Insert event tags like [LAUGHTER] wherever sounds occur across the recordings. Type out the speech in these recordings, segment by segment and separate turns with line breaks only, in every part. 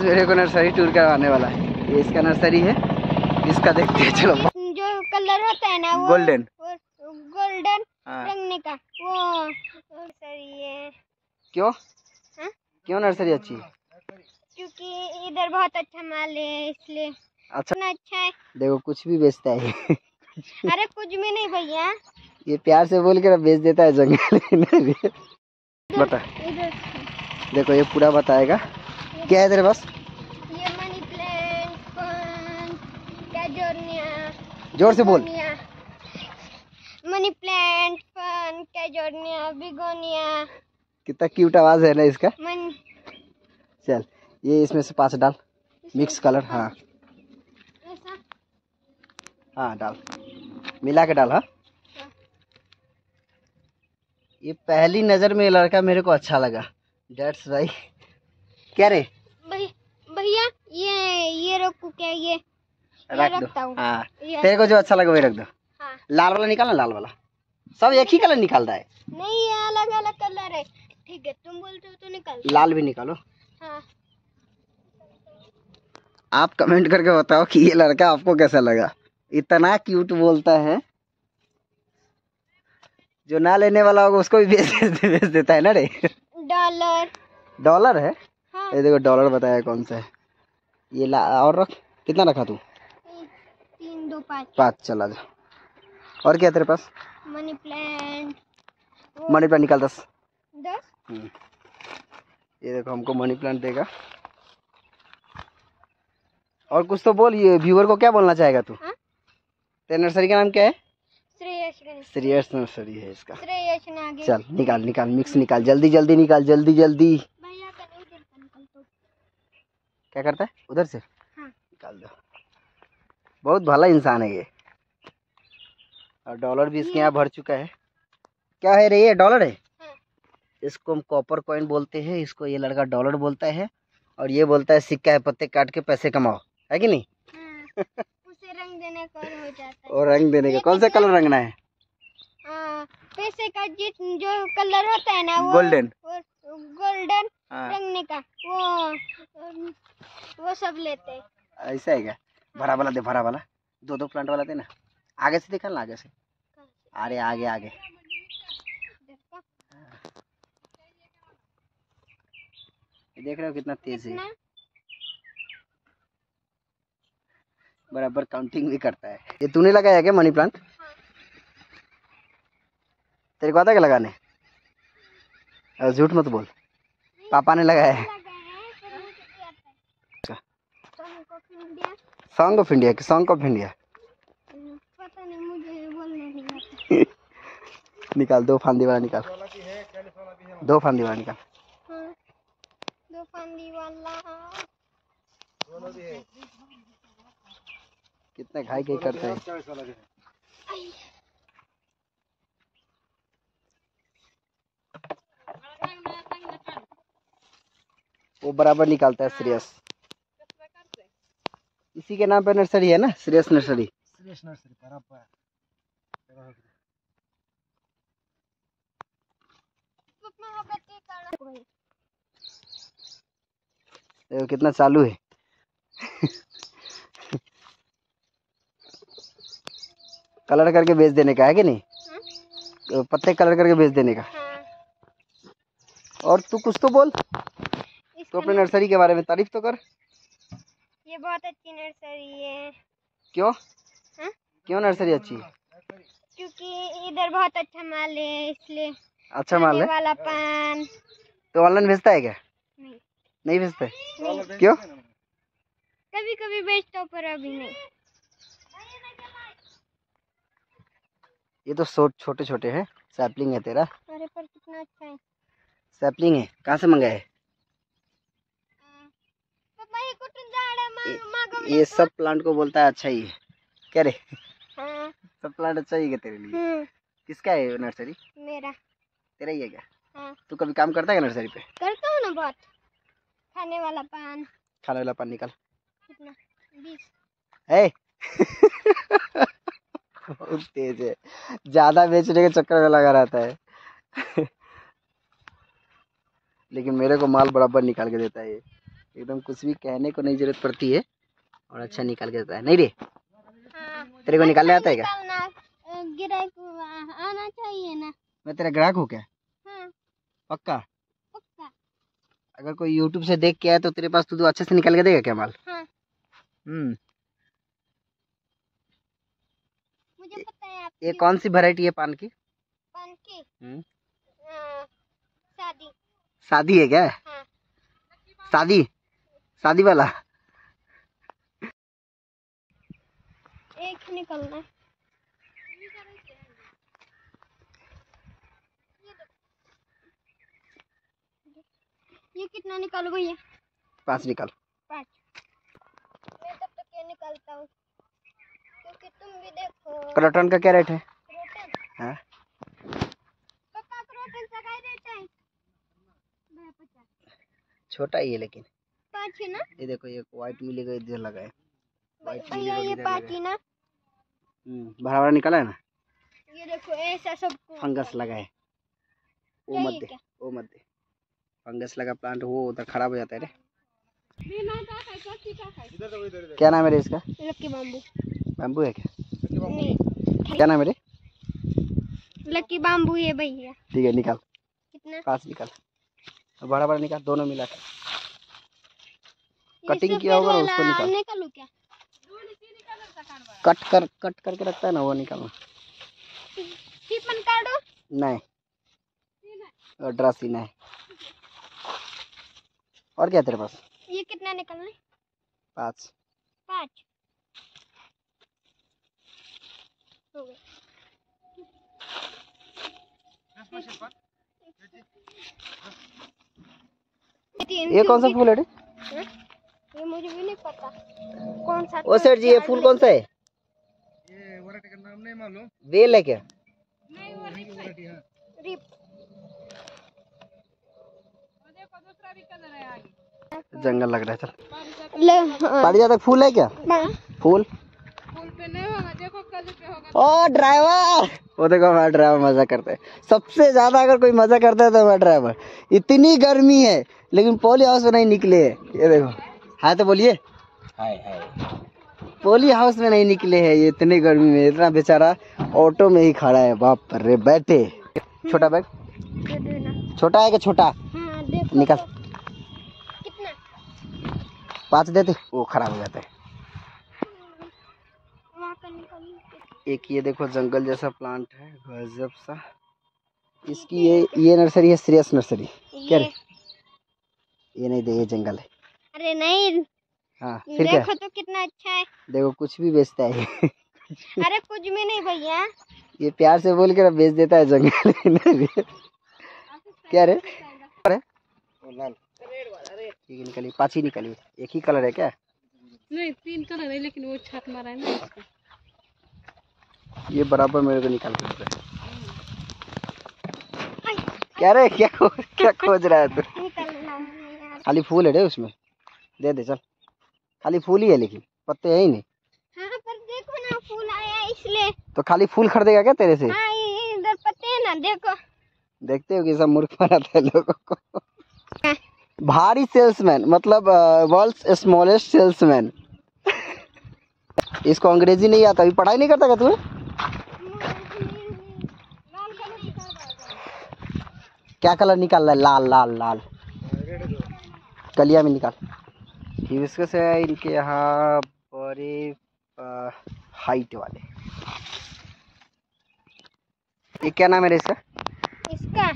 मेरे को nursery tour करवाने वाला है। ये इसका नर्सरी है। इसका देखते हैं चलो।
जो कलर होता है ना वो
गोल्डन
गोल्डन
हाँ।
रंगने का। वो सही है।
क्यों?
हाँ?
क्यों नर्सरी अच्छी है?
क्योंकि इधर बहुत अच्छा माल है इसलिए।
अच्छा।
अच्छा है।
देखो कुछ भी बेचता है।
अरे कुछ भी नहीं भैया।
ये प्यार से बोल कर बेच देता है जंगल बता। देखो ये पूरा बताएगा। क्या है तेरे पास
ये मनी प्लांट
ज़ोर से बोल
मनी प्लांट फन कैजोनिया बिगोनिया
कितना क्यूट आवाज़ है ना इसका
मन
चल ये इसमें से पाँच डाल मिक्स कलर हाँ हाँ डाल मिला के डाल हाँ ये पहली नज़र में लड़का मेरे को अच्छा लगा। डेट्स भाई क्या रे?
भैया ये ये रखू क्या ये ये
रख
रखता
दो
हूँ।
तेरे को जो अच्छा लगा वही रख दो।
हाँ।
लाल वाला निकालना लाल वाला? सब एक ही कलर निकाल रहा है।
नहीं ये अलग अलग कलर है। ठीक है तुम बोलते हो तो निकल
लाल भी निकालो।
हाँ।
आप कमेंट करके बताओ कि ये लड़का आपको कैसा लगा। इतना क्यूट बोलता है। जो ना लेने वाला होगा उसको भी बेच [LAUGHS] बेच देता है ना रे।
डॉलर।
डॉलर हाँ? ये देखो डॉलर बताया कौन सा? है ये ला और रख। कितना रखा तू?
तीन दो पाँच।
पाँच चला जा। और क्या तेरे पास?
मनी प्लांट
मनी प्लांट निकाल दस।
दस?
हम्म। ये देखो हमको मनी प्लांट देगा। और कुछ तो बोल ये व्यूअर को क्या बोलना चाहेगा तू?
हाँ?
तेरे नर्सरी का नाम क्या है?
श्रेयस
नर्सरी है इसका। चल निकाल निकाल मिक्स निकाल। जल्दी जल्दी निकाल जल्दी जल्दी
भैया का नहीं दिल का निकल तो
क्या करता है? उधर से?
हाँ।
निकाल दो। बहुत भला इंसान है ये। और डॉलर भी इसके यहाँ भर चुका है। क्या है रे ये? डॉलर है?
हाँ।
इसको हम कॉपर कॉइन बोलते हैं। इसको ये लड़का डॉलर बोलता है। और ये बोलता है सिक्का है पत्ते काट के पैसे कमाओ। है कि नहीं?
हाँ। [LAUGHS] उसे रंग देने का और हो जाता है।
और रंग देने का। कौन सा कलर रंगना है?
हाँ पैसे का जित जो कलर होता है ना वो
गोल्डन
गोल्डन
हाँ।
रंगने का वो वो सब लेते हैं।
ऐसा है क्या? भरा वाला दे भरा वाला। दो दो प्लांट वाला दे ना। आगे से दिखा ना आगे से। अरे आगे आगे।
देख
रहे हो कितना तेज है। बराबर काउंटिंग भी करता है। ये तूने लगाया क्या मनी प्लांट तेरे को आता क्या लगाने? झूठ मत बोल। पापा ने लगाया है। सॉन्ग ऑफ़ इंडिया की सॉन्ग ऑफ़ इंडिया निकाल, दो फांदी वाला निकाल। दो फांदी वाला निकाल।
दो फंदी वाला
कितना घाई घाई करते हैं। वो बराबर निकालता है श्रेयस। इसी के नाम पे नर्सरी है ना? श्रेयस नर्सरी। देखो कितना चालू है। कलर करके बेच देने का है कि नहीं?
हाँ?
पत्ते कलर करके बेच देने का।
हाँ।
और तू कुछ तो बोल। तू अपने नर्सरी के बारे में तारीफ़ तो कर।
ये बहुत अच्छी नर्सरी है।
क्यों?
हाँ?
क्यों नर्सरी अच्छी है?
क्योंकि इधर बहुत अच्छा माल है इसलिए
अच्छा माल है?
वाला पान।
तो ऑनलाइन भेजता है क्या?
नहीं।
नहीं भेजता? है क्यों?
कभी कभी बेचता हूँ पर अभी नहीं।
ये तो छोटे छोटे हैं। सैपलिंग है तेरा।
अरे पर कितना अच्छा है।
सैपलिंग है। कहाँ से मंगाया है
पप्पा ये कुछ झाड़ है
ये- सब प्लांट को बोलता है अच्छा ही है क्या रे?
हाँ।
सब प्लांट अच्छा ही है तेरे लिए?
हम्म
किसका है नर्सरी
मेरा।
तेरा ही है क्या?
हाँ।
तू कभी काम करता है नर्सरी पे?
करता हूँ ना बहुत। खाने वाला पान।
खाने वाला पान निकाल।
कितना? बीस।
है बहुत तेज है। ज़्यादा बेचने के चक्कर में लगा रहता है। लेकिन मेरे को माल बराबर निकाल के देता है एकदम कुछ भी कहने को नहीं ज़रूरत पड़ती है। और अच्छा निकाल के देता है। नहीं रे?
हाँ।
तेरे को निकालने आता है क्या?
आना चाहिए ना।
मैं तेरा ग्राहक हूँ क्या?
हाँ।
पक्का?
पक्का।
अगर कोई यूट्यूब से देख के आए तो तेरे पास तू तो अच्छे से निकाल के देगा क्या माल?
हाँ।
हम्म।
मुझे पता है
ये कौन सी वैरायटी है पान की?
पान की?
हम्म।
शादी।
शादी है क्या?
हाँ।
शादी? शादी वाला?
निकलना है। ये कितना निकालो भैया
पाँच निकाल।
पाँच। मैं तब तक ये निकालता हूँ। क्योंकि तुम भी देखो।
क्रोटन का क्या रेट है?
क्रोटन
हाँ।
पापा क्रोटन सगाई देता है?
छोटा ही है लेकिन।
पाँच है ना?
ये देखो ये व्हाइट मिली का इधर लगा है।
भैया ये
का
पाँच है ना?
भरा भरा निकाला है ना?
ये देखो ऐसा सब
फंगस लगा है। वो मत दे
क्या?
वो मत दे। फंगस लगा प्लांट वो उधर खराब हो जाता है रे। क्या नाम है रे इसका?
लक्की बाम्बू
बैम्बू है क्या? क्या नाम है रे?
लक्की बाम्बू ये भैया।
ठीक है निकाल।
कितना?
पाँच निकाल। बड़ा बड़ा निकाल दोनों मिला के। कटिंग किया होगा उसको निकाल।
निकालूं क्या?
कट कर कट करके रखता है ना वो निकालना। नहीं। नहीं। और क्या तेरे पास?
ये कितना निकलना है?
पाँच।
पाँच। हो गए
ये कौन सा फूल है रे?
हाँ? ये मुझे भी नहीं पता। कौन सा
ओ सेठ जी ये फूल कौन सा है? ये वराइटी का नाम नहीं मालूम। बेल है क्या?
नहीं वो रिप है। रिप।
जंगल लग रहा है चल।
ले हाँ।
तक फूल है क्या?
हाँ।
फूल? ओ ड्राइवर! वो देखो हमारा ड्राइवर मज़ा करता है। सबसे ज़्यादा अगर कोई मज़ा करता है तो हमारा ड्राइवर। इतनी गर्मी है लेकिन पोली हाउस में नहीं निकले है। ये देखो। हाँ तो बोलिए। हाय हाय। पोली हाउस में नहीं निकले हैं ये इतनी गर्मी में इतना बेचारा ऑटो में ही खड़ा है बाप रे बैठे। छोटा बैग? छोटा है कि छोटा?
हाँ देखो
निकाल।
कितना
पाँच देते वो खराब हो जाता है।
वहाँ का निकाल
एक ये देखो जंगल जैसा प्लांट है गजब सा। इसकी ये ये नर्सरी है श्रेयस नर्सरी क्या ये नहीं दे ये जंगल है।
अरे नहीं।
हाँ फिर क्या?
देखो तो कितना अच्छा है।
देखो कुछ भी बेचता है।
अरे कुछ भी नहीं भैया।
ये प्यार से बोल के बेच देता है जंगल क्या रे? अरे निकली पाँच ही निकली। एक ही कलर है क्या?
नहीं तीन कलर है लेकिन वो छत मारा है ना इसका
ये बराबर मेरे को निकाल के दे। क्या रे क्या खो, क्या खोज रहा है तू? खाली फूल है रे उसमें। दे दे चल। खाली फूल ही है लेकिन पत्ते है ही नहीं।
हाँ पर देखो ना फूल आया इसलिए।
तो खाली फूल खरीदेगा क्या तेरे से?
हाँ इधर पत्ते हैं ना देखो।
देखते हो कि सब मूर्ख बनाते हैं लोगों को।
हाँ।
भारी सेल्समैन मतलब वर्ल्ड्स स्मॉलेस्ट सेल्समैन इसको अंग्रेज़ी नहीं आता अभी पढ़ाई नहीं करता क्या तू? क्या कलर निकाल रहा है? लाल लाल लाल। कलिया में निकाल। हिबिस्कस है इनके यहाँ बड़े हाइट वाले। ये क्या नाम है इसका?
इसका?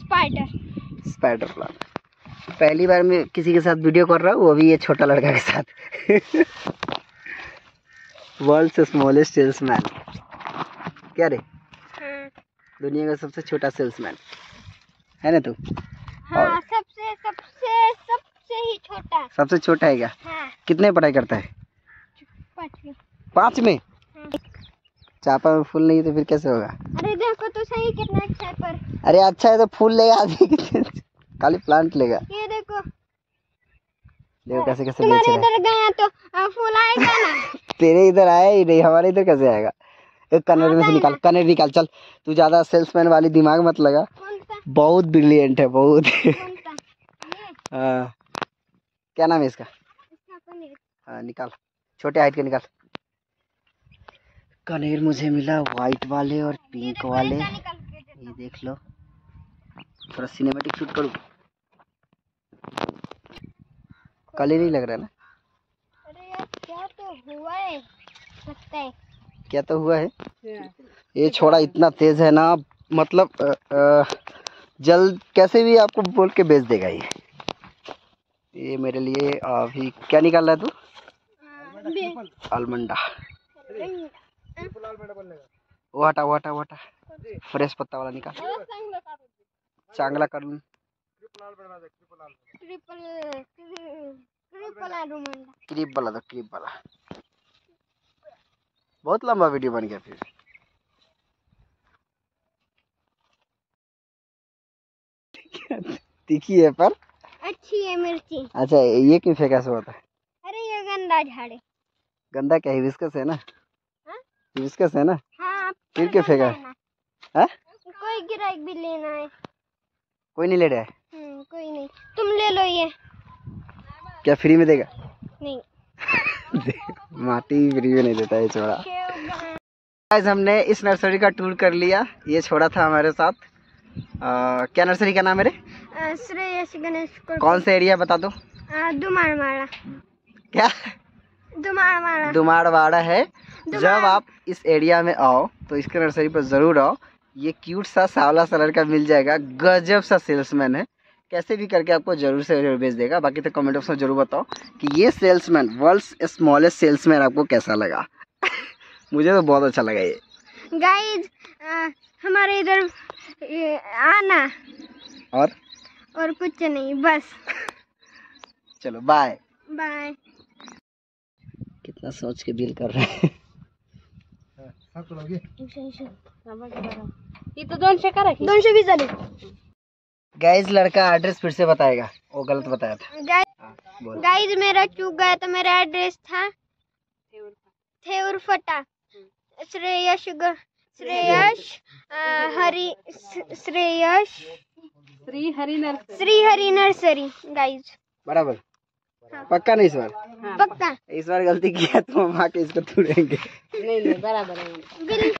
स्पाइडर
स्पाइडर प्लांट पहली बार मैं किसी के साथ वीडियो कर रहा हूँ वो भी ये छोटा लड़का के साथ। वर्ल्ड स्मॉलेस्ट सेल्समैन क्या रे?
हाँ।
दुनिया का सबसे छोटा सेल्समैन है ना तू?
हाँ सबसे सबसे सबसे ही छोटा।
सबसे छोटा है क्या?
हाँ।
कितने पढ़ाई करता है?
पाँचवीं।
पाँच में
हाँ।
चापा में फूल नहीं तो फिर कैसे होगा?
अरे देखो तो सही कितना अच्छा है पर।
अरे अच्छा है तो फूल लेगा आदमी खाली प्लांट लेगा।
ये देखो।
देखो कैसे कैसे
तुम्हारे इधर गया तो फूल आएगा ना? [LAUGHS]
तेरे इधर आया ही नहीं हमारे इधर कैसे आएगा? एक कन्नड़ में से निकाल कन्नड़ निकाल चल। तू ज़्यादा सेल्समैन वाली दिमाग मत लगा। बहुत ब्रिलियंट है बहुत। [LAUGHS] हाँ। क्या नाम है इसका?
इसका
हाँ निकाल। छोटे हाइट के निकाल। कनेर मुझे मिला वाइट वाले और पिंक वाले। ये देख लो। थोड़ा सिनेमेटिक शूट करूँ? कल ही नहीं लग रहा है ना?
अरे यार क्या तो हुआ है? लगता है।
क्या तो हुआ है? ये छोड़ा इतना तेज है ना मतलब अ, अ, जल्द कैसे भी आपको बोल के बेच देगा ये। ये मेरे लिए अभी क्या निकाल रहा है तू? आलमंडा वो हटा वो हटा वो हटा। फ्रेश पत्ता वाला निकाल। चांगला कर क्रीप वाला दो क्रीप वाला। बहुत लंबा वीडियो बन गया फिर। तीखी है पर?
अच्छी है मिर्ची।
अच्छा ये क्यों फेंका से होता है?
अरे ये गंदा झाड़े
गंदा क्या हिबिस्कस है ना?
हाँ?
हिबिस्कस है ना?
हाँ
फिर क्यों फेंका? है? हाँ?
कोई गिराक भी लेना है।
कोई नहीं ले रहा है?
हम्म, कोई नहीं। तुम ले लो ये।
क्या फ्री में देगा?
नहीं। [LAUGHS]
माटी फ्री में नहीं देता है छोड़ा। [LAUGHS] आज हमने इस नर्सरी का टूर कर लिया। ये छोड़ा था हमारे साथ। क्या नर्सरी का नाम है रे?
श्रेयस गणेश
कौन सा एरिया बता दो? क्या? दुमाड़वाड़ा है। जब आप इस एरिया में आओ तो इसके नर्सरी पर ज़रूर आओ। ये क्यूट सा सावला सा लड़का मिल जाएगा। गजब सा सेल्समैन है। कैसे भी करके आपको ज़रूर से ज़रूर बेच देगा। बाकी तो कमेंट बॉक्स में ज़रूर बताओ कि ये सेल्समैन वर्ल्ड स्मॉलेस्ट सेल्समैन आपको कैसा लगा। [LAUGHS] मुझे तो बहुत अच्छा लगा ये।
गाइज़ हमारे इधर ये, आना।
और?
और कुछ नहीं बस। [LAUGHS]
चलो बाय
बाय
कितना सोच के बिल कर रहे हैं।
ये तो दोनशे
दोनशे
गाइज़ लड़का एड्रेस फिर से बताएगा। वो गलत बताया था।
गाइज़
हाँ,
मेरा चूक गया तो मेरा एड्रेस था थेउर फटा। श्रेयस अ, Hari Shreyas
Shri Hari nursery.
Shri Hari nursery guys
बराबर। पक्का नहीं इस बार? हाँ।
पक्का।
इस बार गलती किया तो हम आके इसको तोड़ेंगे।
नहीं नहीं बराबर है।